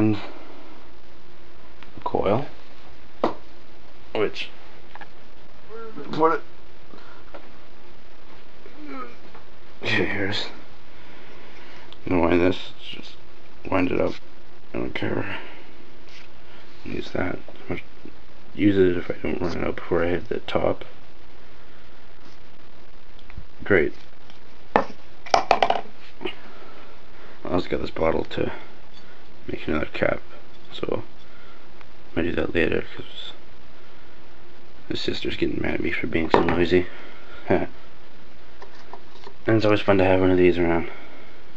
find a coil, which put it. Here's. I'm wind this. Just wind it up. I don't care. Use that. Use it if I don't run it out before I hit the top. Great. I also got this bottle to make another cap, so I might do that later because my sister's getting mad at me for being so noisy. and it's always fun to have one of these around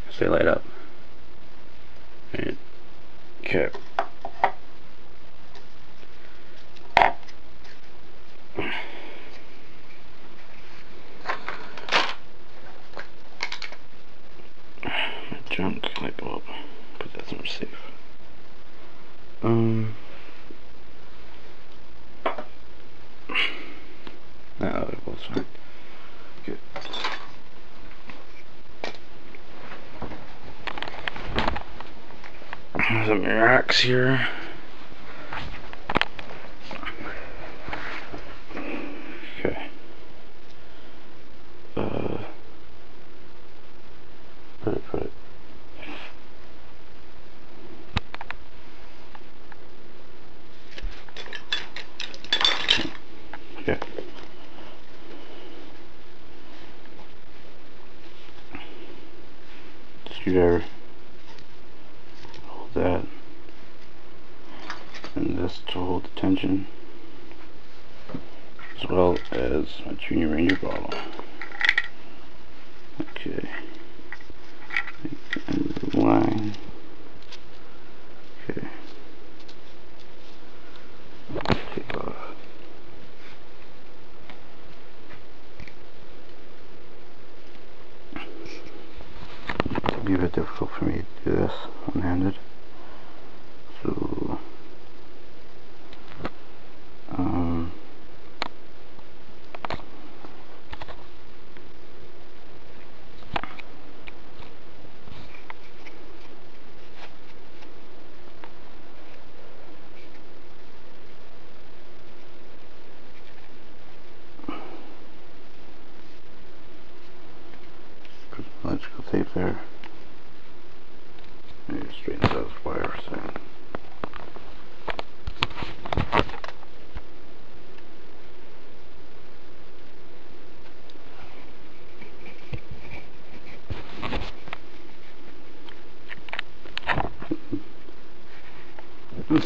because they light up. Right. Okay. junk light bulb. Put that somewhere safe. Um. No, was fine. Good. Some racks here. Okay. Uh. Put it, put it. Okay. Screwdriver. Hold that. And this to hold the tension. As well as my Junior Ranger bottle. Okay. And line. Okay. Take off. It'd be a bit difficult for me to do this one-handed. So, um, put some electrical tape there. Maybe straighten out this wire so.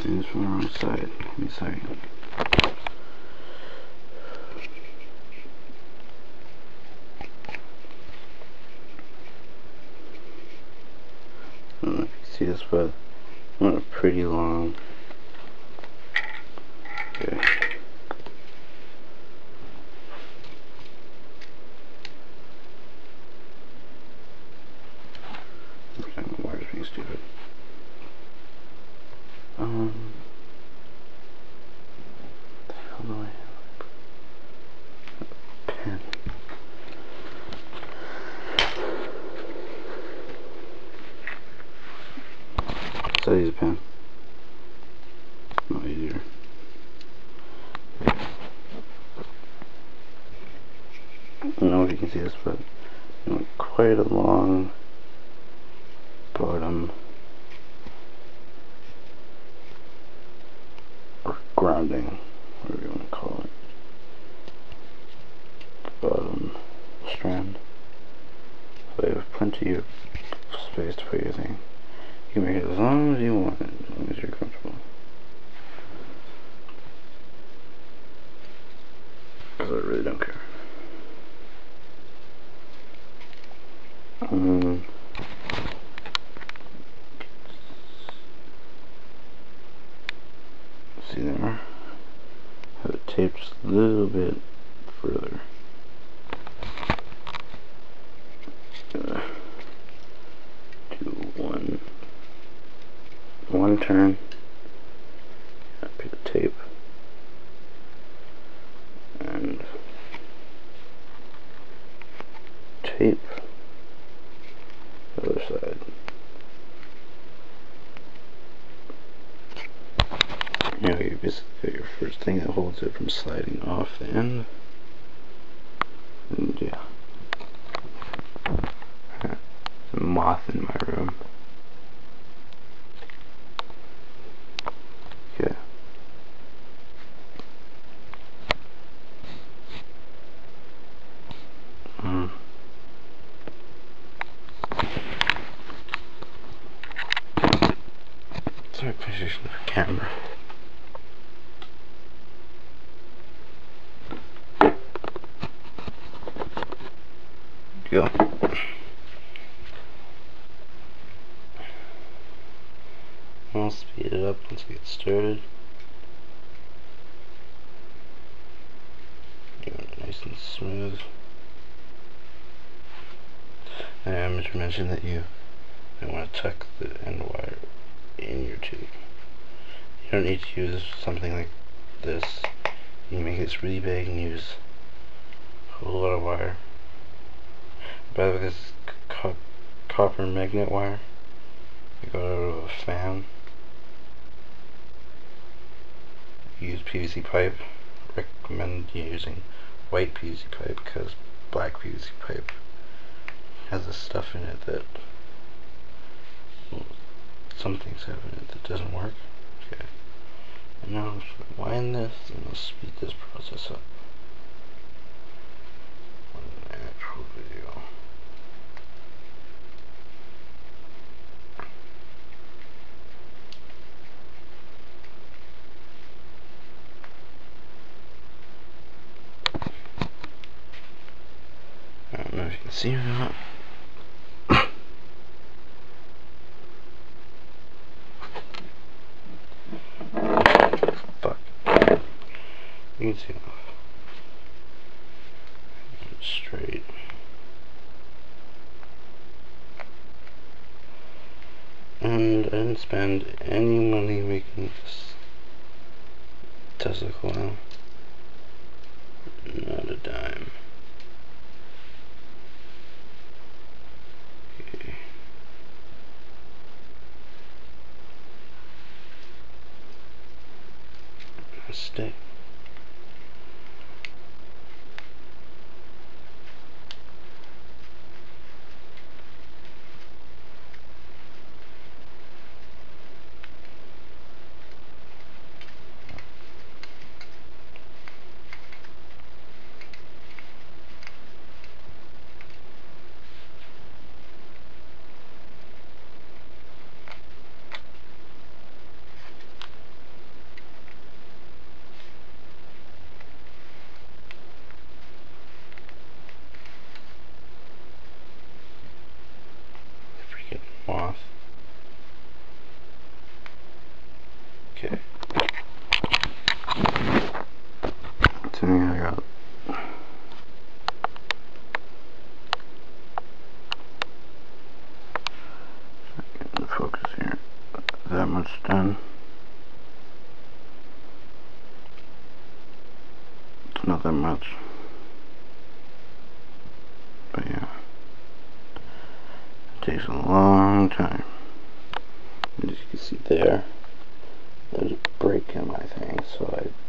This from the wrong side. Give me a second. I don't know if you can see this, but I want a pretty long. Okay. Looks like my wire's being stupid. Um. What the hell do I have? A pen. I use a pen. Not easier. I don't know if you can see this, but not quite a long bottom or grounding, whatever you want to call it. Bottom strand. So you have plenty of space to put your thing. Can make it as long as you want as long as you're comfortable. Because I really don't care. Um, see there? Have it taped just a little bit further. Uh, do one one turn. Pick the tape and tape the other side. now you basically got your first thing that holds it from sliding off the end. And yeah. a moth in my room. Yeah. Mm. Position the camera. Go. I'll speed it up once we get started. Nice and smooth. I um, am to mention that you might want to tuck the end wire in your tube. You don't need to use something like this. You can make this really big and use a whole lot of wire. By the way, this is co copper magnet wire. I got out of a fan. Use PVC pipe. Recommend using white PVC pipe because black PVC pipe has a stuff in it that some happening that doesn't work. Okay. And now I'll wind this and I'll speed this process up. an actual video. I don't know if you can see or not. You can see enough. Straight. And I didn't spend any money making this Tesla coil. Not a dime. Okay. Stay. Freaking moth. Okay. So I got Get in focus here. That much done. It's not that much. But yeah. It takes a long time. As you can see there, there's a break in my thing, so I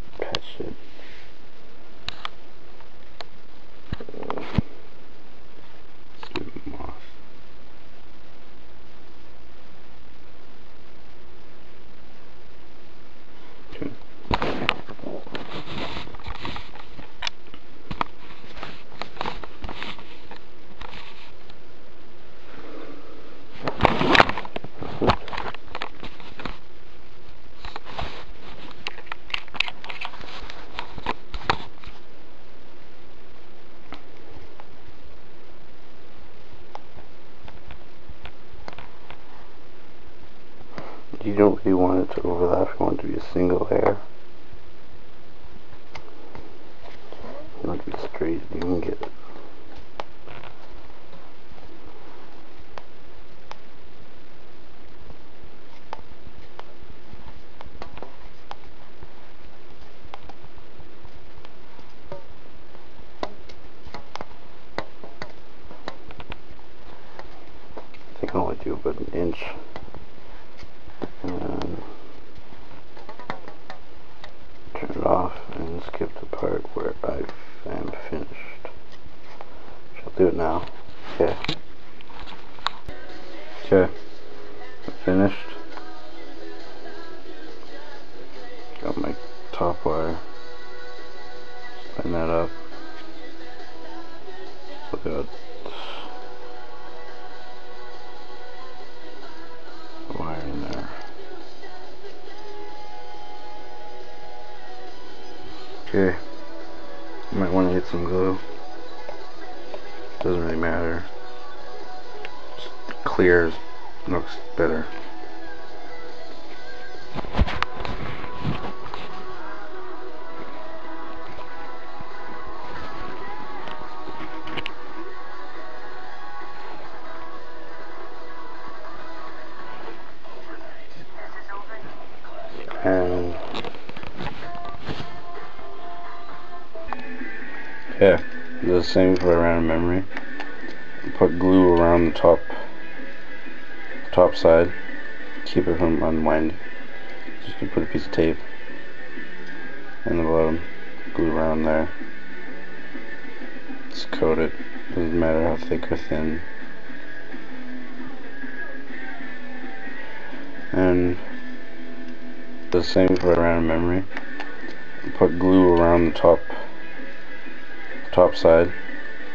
page. Turn it off and skip the part where I am finished. I'll do it now. Okay. Okay. I'm finished. Okay. Might want to get some glue. Doesn't really matter. Just clear looks better. and yeah, the same for around memory. Put glue around the top top side, keep it from unwinding. Just put a piece of tape in the bottom, glue around there. Just coat it. Doesn't matter how thick or thin. And the same for around memory. Put glue around the top top side.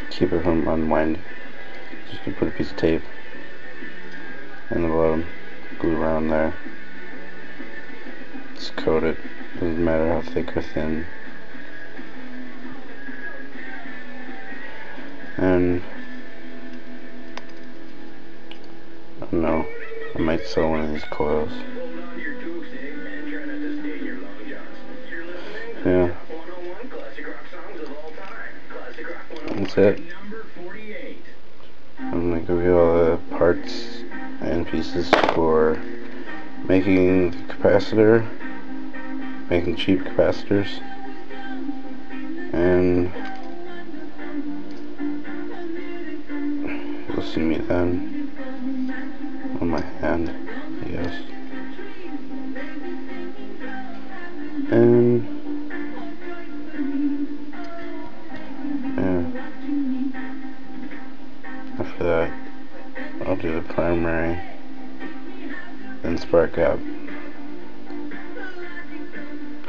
Keep it from unwinding. Just put a piece of tape in the bottom. Glue around there. Just coat it. Doesn't matter how thick or thin. And I don't know. I might sell one of these coils. Yeah. That's it. I'm gonna go get all the parts and pieces for making the capacitor, making cheap capacitors, and you'll see me then on my hand, yes. And I'll do the primary, then spark up,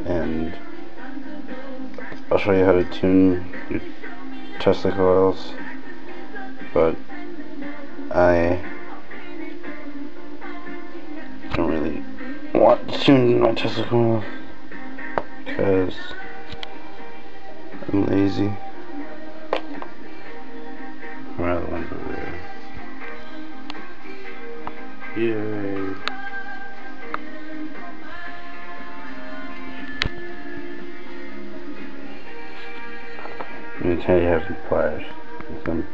and I'll show you how to tune your Tesla coils, but I don't really want to tune my Tesla coils because I'm lazy. Yay! Gonna tell you have some pliers. Some